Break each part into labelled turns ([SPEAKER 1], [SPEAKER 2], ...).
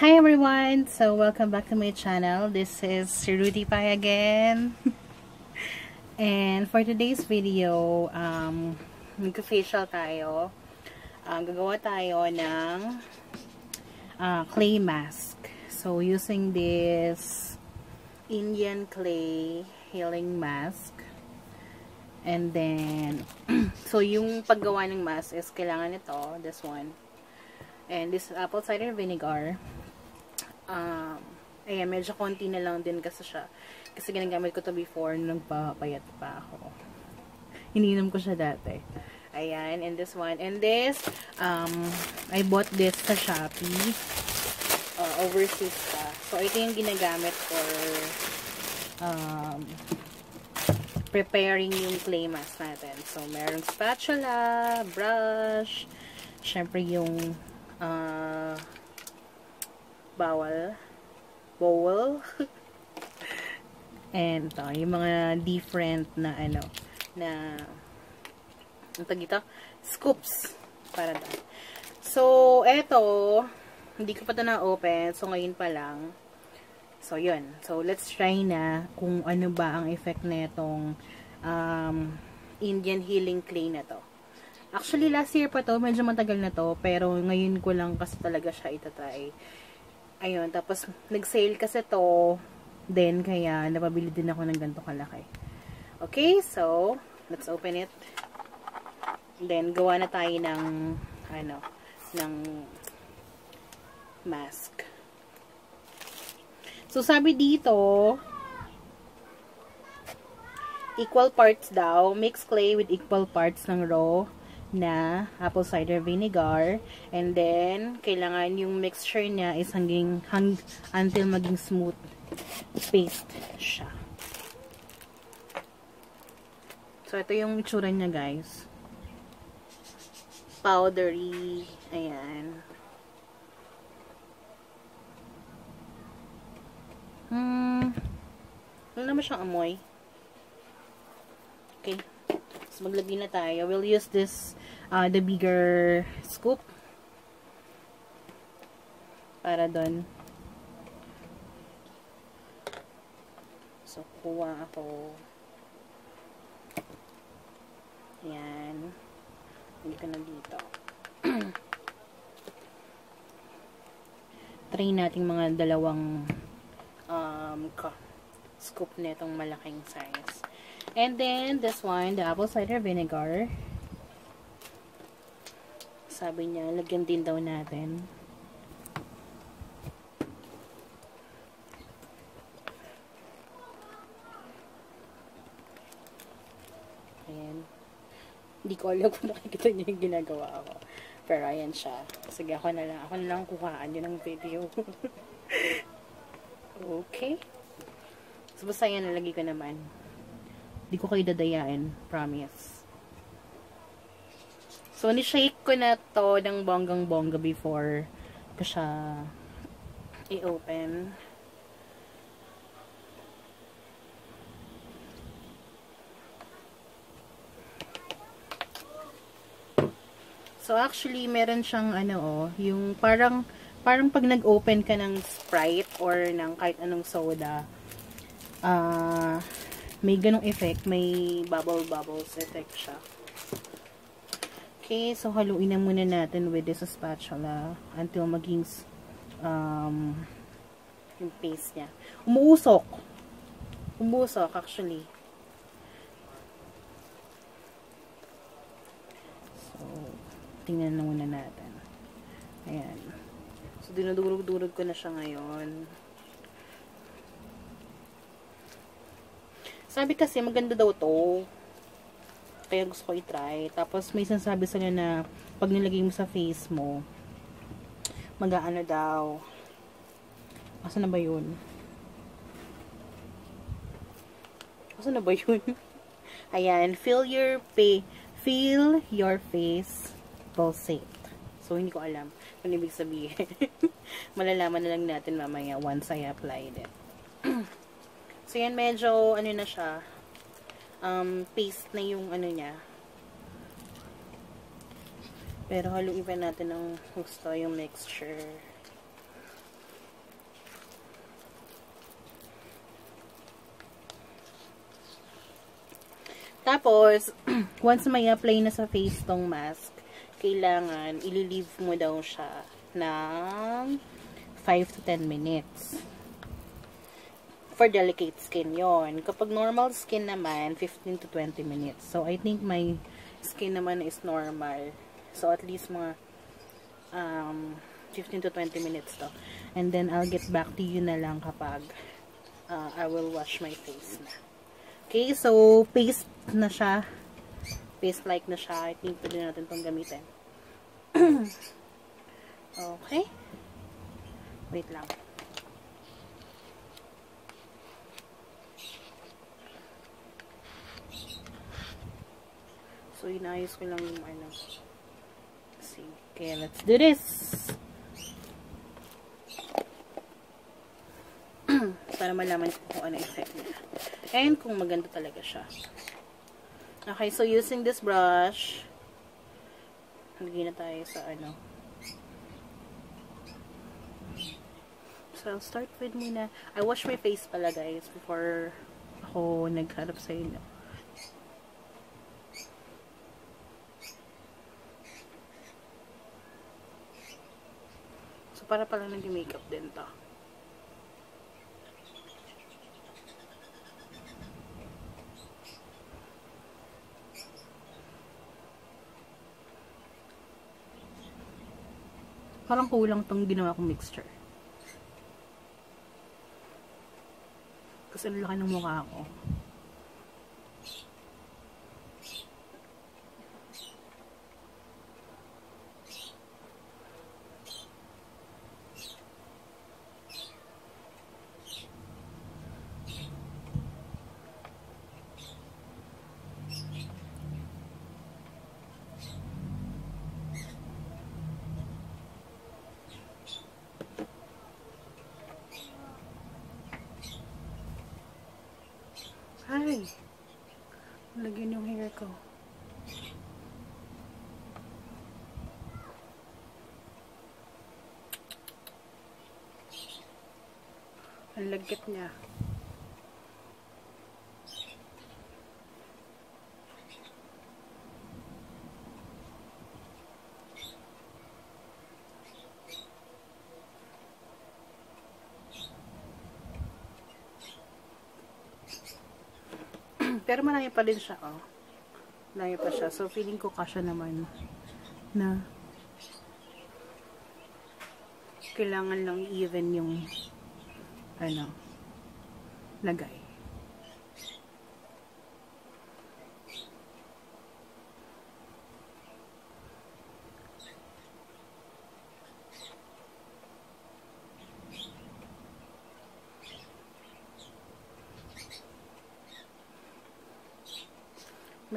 [SPEAKER 1] Hi everyone! So, welcome back to my channel. This is Rudy Pai again. And for today's video, um, mag-facial tayo. Um, gagawa tayo ng uh, clay mask. So, using this Indian clay healing mask. And then, so yung paggawa ng mask is kailangan ito, this one. And this apple cider vinegar um, ayan, medyo konti na lang din kasi siya. Kasi ginagamit ko to before nung nagpapayat pa ako. Ininom ko siya dati. Ayan, and this one. And this, um, I bought this sa Shopee. Uh, overseas pa. So, ito yung ginagamit for um, preparing yung clay mask natin. So, merong spatula, brush, syempre yung uh, bawal. Bowl and ito, yung mga different na ano na ang tag ito scoops. Para doon so eto hindi ko pa ito na-open. So ngayon pa lang. So yun. So let's try na kung ano ba ang effect na itong um, Indian healing clay na to. Actually last year pa to. Medyo matagal na to. Pero ngayon ko lang kasi talaga siya itatry Ayun, tapos nag-sale kasi to. Then, kaya napabili din ako ng ganito kalaki. Okay, so, let's open it. Then, gawa na tayo ng, ano, ng mask. So, sabi dito, equal parts daw, mix clay with equal parts ng raw na apple cider vinegar. And then, kailangan yung mixture niya is hanggang, hang, until maging smooth paste siya. So, ito yung itsura niya, guys. Powdery. Ayan. Hmm. Ano naman siyang amoy? Okay. So, maglagay na tayo. We'll use this uh, the bigger scoop para doon. So, kuha ako. Yan. Hindi ko na dito. Try natin mga dalawang um, scoop na itong malaking size. And then, this one, the apple cider vinegar sabi niya, lagyan din daw natin. Ayan. Hindi ko alam kung nakikita niya yung ginagawa ako. Pero ayan siya. Sige, ako na lang. Ako na lang kuhaan yun ng video. okay. So, basta yan, nalagay ko naman. Hindi ko kayo dadayain. Promise. So, ni-shake ko na to ng bonggang-bongga before ko siya i-open. So, actually, meron siyang ano, oh, yung parang, parang pag nag-open ka ng Sprite or ng kahit anong soda, ah, uh, may ganong effect, may bubble-bubbles effect siya. Okay, so haluin na muna natin with this spatula until maging um, yung paste niya. Umuusok. Umuusok actually. So, tingnan na muna natin. Ayan. So, dinudurog-durog ko na siya ngayon. Sabi kasi maganda daw to. Kaya gusto ko i-try. Tapos may sinasabi sila na pag nilagay mo sa face mo, mag-ano daw. Asa na ba yun? Asa na ba yun? Ayan, feel your pay, feel your face pulsate. So, hindi ko alam kung ibig sabihin. Malalaman na lang natin mamaya once I applied it. so, yan medyo, ano na siya, um, paste na yung ano niya. Pero haluin pa natin ng gusto yung mixture. Tapos, once may apply na sa face tong mask, kailangan ililive mo daw siya ng 5 to 10 minutes. For delicate skin yon Kapag normal skin naman, 15 to 20 minutes. So, I think my skin naman is normal. So, at least mga um, 15 to 20 minutes to. And then, I'll get back to you na lang kapag uh, I will wash my face na. Okay, so, paste na siya. Paste-like na siya. I think pwede natin itong gamitin. okay. Wait lang. So, inayos ko lang yung ano. Sige, let's do this. Para malaman kung ano effect niya. And kung maganda talaga siya. Okay, so using this brush, lagyan na tayo sa ano, So, I'll start with muna. I wash my face pala guys before ako nagharap sa inyo. Para pala nag-makeup din to. Parang kulang tong ginawa kong mixture. Kasi ang laki ng mukha ko. Ko. Ang lagkit niya. Pero marami pa din siya, oh. Marami pa siya. So, feeling ko kasha naman na kailangan lang even yung ano lagay.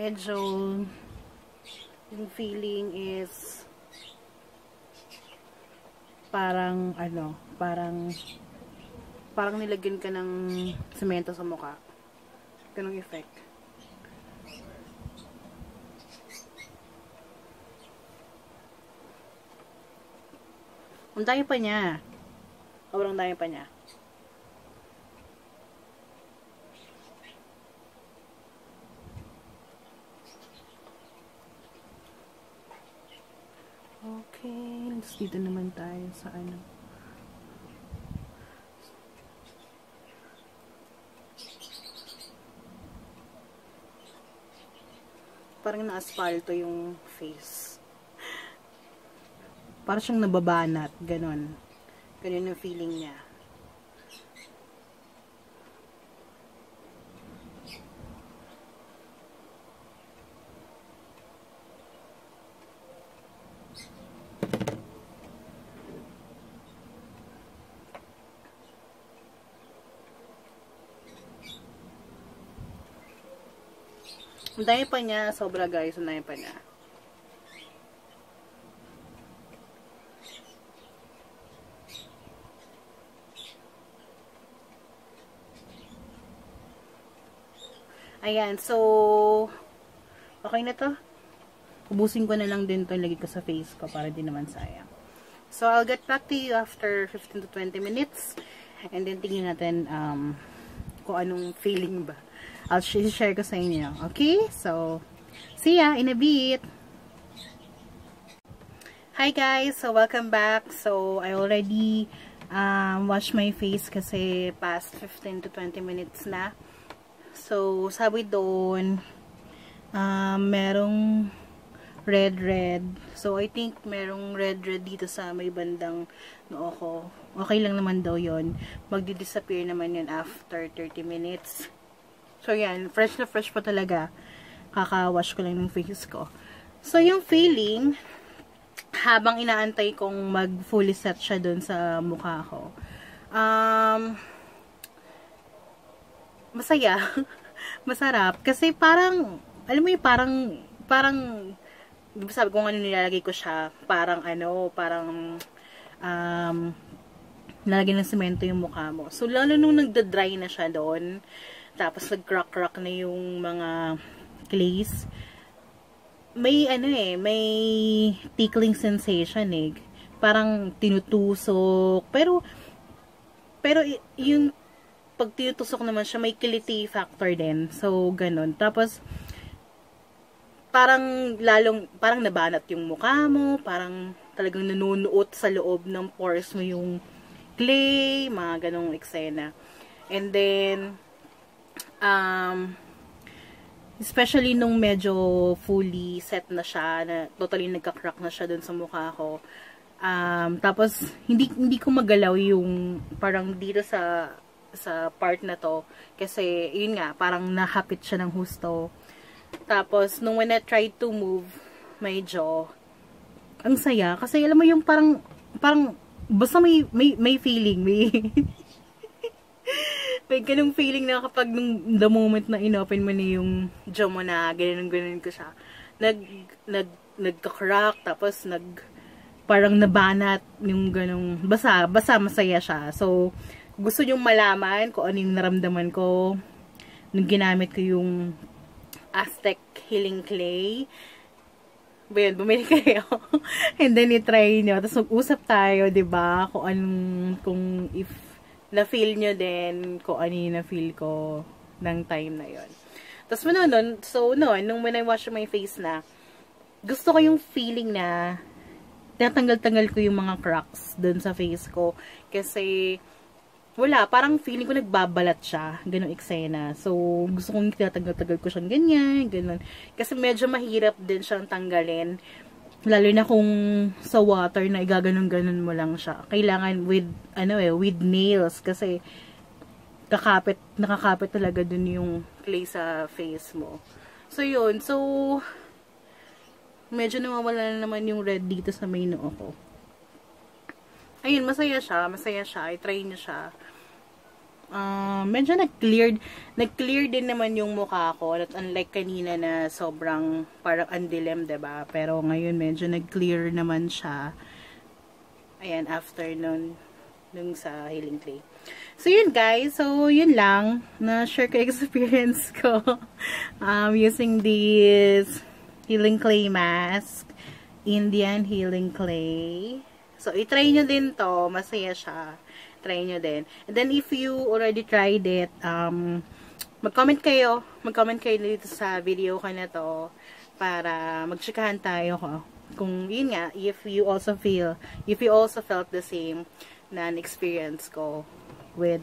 [SPEAKER 1] Medyo yung feeling is parang ano, parang parang nilagyan ka ng semento sa mukha. Ganong effect. Ang dami pa niya. Sobrang dami pa niya. Okay, let's dito naman tayo sa ano. Parang na-aspalto yung face. Parang siyang nababanat, ganon. Ganon yung feeling niya. Ang pa niya. Sobra guys. Ang dami pa niya. Ayan. So, okay na to. Ubusin ko na lang din to. Lagi ko sa face ko para din naman sayang. So, I'll get back to you after 15 to 20 minutes. And then, tingnan natin um, kung anong feeling ba I'll share ko sa inyo. Okay? So, see ya in a bit. Hi guys! So, welcome back. So, I already um, washed my face kasi past 15 to 20 minutes na. So, sabi doon, um, merong red red. So, I think merong red red dito sa may bandang noo ko. Okay lang naman daw yon Magdi-disappear naman yun after 30 minutes. So, yan. Fresh na fresh pa talaga. Kaka-wash ko lang ng face ko. So, yung feeling, habang inaantay kong mag fully set siya dun sa mukha ko, um, masaya. Masarap. Kasi parang, alam mo yung parang, parang, sabi ko ano nilalagay ko siya, parang ano, parang, um, nalagyan ng semento yung mukha mo. So, lalo nung nagda-dry na siya doon, tapos nag-crack-crack na yung mga glaze. May ano eh, may tickling sensation eh. Parang tinutusok. Pero, pero yung pag tinutusok naman siya, may kiliti factor din. So, ganun. Tapos, parang lalong, parang nabanat yung mukha mo, parang talagang nanunuot sa loob ng pores mo yung clay, mga ganong eksena. And then, um, especially nung medyo fully set na siya, na totally nagka-crack na siya dun sa mukha ko. Um, tapos, hindi, hindi ko magalaw yung parang dito sa sa part na to. Kasi, yun nga, parang nahapit siya ng husto. Tapos, nung when I tried to move my jaw, ang saya. Kasi, alam mo yung parang, parang, basta may, may, may feeling, may ganung feeling na kapag nung the moment na inopen mo na yung jaw mo na ganun ganun ko siya nag nag nagka-crack tapos nag parang nabanat yung ganung basa basa masaya siya so gusto yung malaman kung ano yung naramdaman ko nung ginamit ko yung Aztec Healing Clay ba yun, bumili kayo. And then, i-try nyo. Tapos, mag-usap tayo, ba diba? Kung anong, kung if na-feel nyo din kung ano yung na-feel ko ng time na yon. Tapos mo nun, so noon, nung when I wash my face na, gusto ko yung feeling na tinatanggal-tanggal ko yung mga cracks dun sa face ko. Kasi, wala, parang feeling ko nagbabalat siya, ganun eksena. So, gusto kong tinatanggal-tanggal ko siyang ganyan, ganun. Kasi medyo mahirap din siyang tanggalin Lalo na kung sa water na igaganon-ganon mo lang siya. Kailangan with, ano eh, with nails. Kasi, kakapit, nakakapit talaga dun yung clay sa face mo. So, yun. So, medyo nawawala na naman yung red dito sa may noo ko. Ayun, masaya siya. Masaya siya. I-try niya siya uh, medyo nag-cleared, nag-clear din naman yung mukha ko. At unlike kanina na sobrang parang undilim, ba diba? Pero ngayon medyo nag-clear naman siya. Ayan, after nun, nung sa healing clay. So, yun guys. So, yun lang. Na-share ko experience ko um, using this healing clay mask. Indian healing clay. So, itry nyo din to. Masaya siya try nyo din. And then, if you already tried it, um, mag-comment kayo. Mag-comment kayo dito sa video ka na to para magtsikahan tayo ko. Kung yun nga, if you also feel, if you also felt the same na experience ko with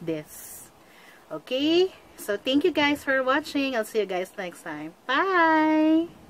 [SPEAKER 1] this. Okay? So, thank you guys for watching. I'll see you guys next time. Bye!